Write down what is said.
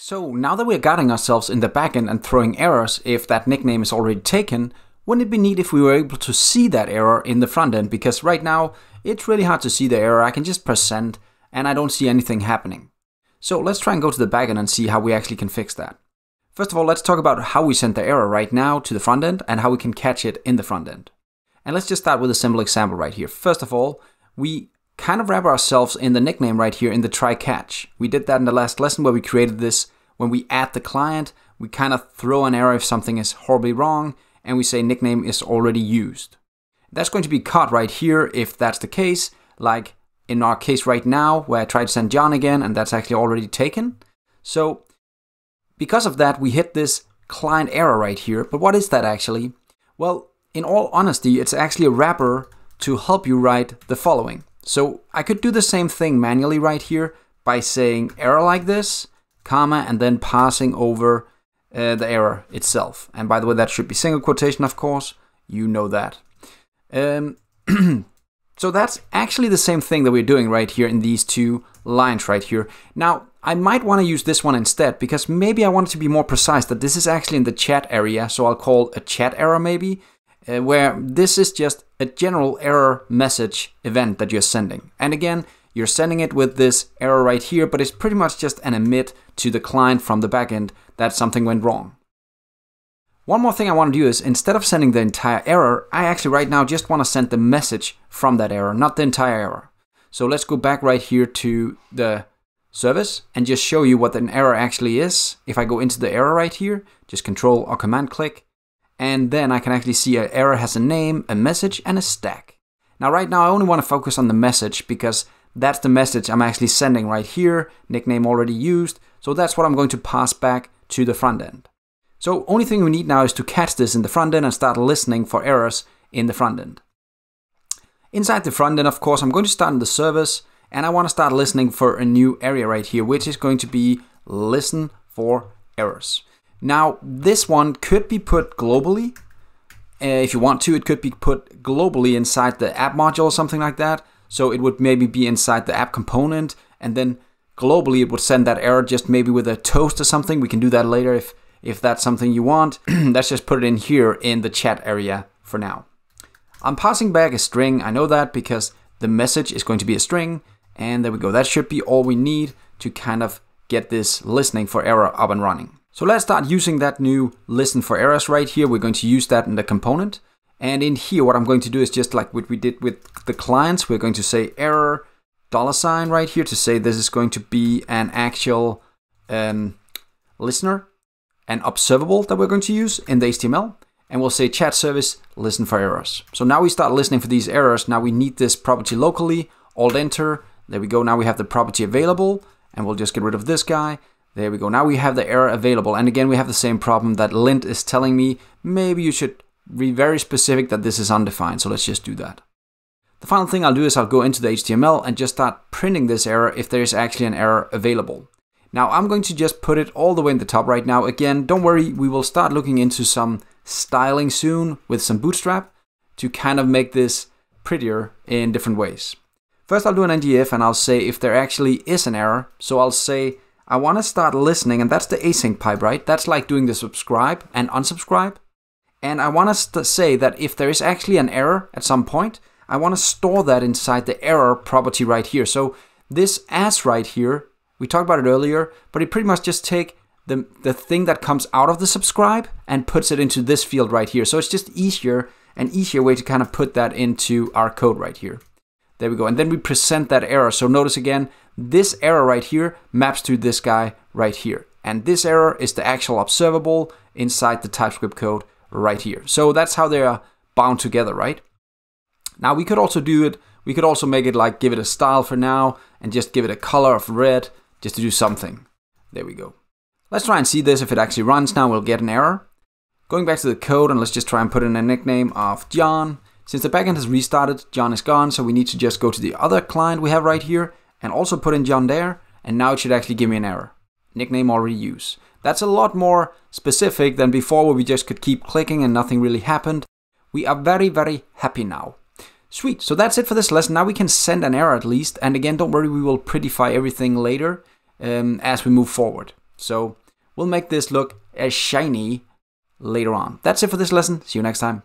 So now that we're guarding ourselves in the backend and throwing errors if that nickname is already taken, wouldn't it be neat if we were able to see that error in the front end? Because right now, it's really hard to see the error. I can just press send and I don't see anything happening. So let's try and go to the backend and see how we actually can fix that. First of all, let's talk about how we send the error right now to the front end and how we can catch it in the front end. And let's just start with a simple example right here. First of all, we kind of wrap ourselves in the nickname right here in the try catch. We did that in the last lesson where we created this when we add the client, we kind of throw an error if something is horribly wrong and we say nickname is already used. That's going to be caught right here if that's the case, like in our case right now where I tried to send John again and that's actually already taken. So because of that, we hit this client error right here. But what is that actually? Well, in all honesty, it's actually a wrapper to help you write the following. So I could do the same thing manually right here by saying error like this, comma, and then passing over uh, the error itself. And by the way, that should be single quotation, of course. You know that. Um, so that's actually the same thing that we're doing right here in these two lines right here. Now, I might want to use this one instead because maybe I want it to be more precise that this is actually in the chat area. So I'll call a chat error maybe uh, where this is just a general error message event that you're sending. And again, you're sending it with this error right here, but it's pretty much just an emit to the client from the backend that something went wrong. One more thing I want to do is instead of sending the entire error, I actually right now just want to send the message from that error, not the entire error. So let's go back right here to the service and just show you what an error actually is. If I go into the error right here, just control or command click, and then I can actually see an error has a name, a message, and a stack. Now, right now, I only want to focus on the message because that's the message I'm actually sending right here, nickname already used. So that's what I'm going to pass back to the front end. So only thing we need now is to catch this in the front end and start listening for errors in the front end. Inside the front end, of course, I'm going to start in the service and I want to start listening for a new area right here, which is going to be listen for errors. Now, this one could be put globally. Uh, if you want to, it could be put globally inside the app module or something like that. So it would maybe be inside the app component, and then globally it would send that error just maybe with a toast or something. We can do that later if if that's something you want. Let's just put it in here in the chat area for now. I'm passing back a string. I know that because the message is going to be a string. And there we go. That should be all we need to kind of get this listening for error up and running. So let's start using that new listen for errors right here. We're going to use that in the component. And in here, what I'm going to do is just like what we did with the clients, we're going to say error dollar sign right here to say this is going to be an actual um, listener, an observable that we're going to use in the HTML. And we'll say chat service listen for errors. So now we start listening for these errors. Now we need this property locally, alt enter. There we go. Now we have the property available and we'll just get rid of this guy. There we go. Now we have the error available. And again, we have the same problem that lint is telling me maybe you should be very specific that this is undefined. So let's just do that. The final thing I'll do is I'll go into the HTML and just start printing this error if there is actually an error available. Now I'm going to just put it all the way in the top right now. Again, don't worry, we will start looking into some styling soon with some Bootstrap to kind of make this prettier in different ways. First I'll do an ngIf and I'll say if there actually is an error. So I'll say I want to start listening, and that's the async pipe, right? That's like doing the subscribe and unsubscribe. And I want to say that if there is actually an error at some point, I want to store that inside the error property right here. So this as right here, we talked about it earlier, but it pretty much just take the, the thing that comes out of the subscribe and puts it into this field right here. So it's just easier, an easier way to kind of put that into our code right here. There we go. And then we present that error. So notice again, this error right here maps to this guy right here. And this error is the actual observable inside the TypeScript code right here. So that's how they are bound together, right? Now we could also do it, we could also make it like give it a style for now and just give it a color of red just to do something. There we go. Let's try and see this if it actually runs now, we'll get an error. Going back to the code and let's just try and put in a nickname of John. Since the backend has restarted, John is gone, so we need to just go to the other client we have right here and also put in John there, and now it should actually give me an error. Nickname already used. That's a lot more specific than before where we just could keep clicking and nothing really happened. We are very, very happy now. Sweet, so that's it for this lesson. Now we can send an error at least, and again, don't worry, we will prettify everything later um, as we move forward. So we'll make this look as shiny later on. That's it for this lesson. See you next time.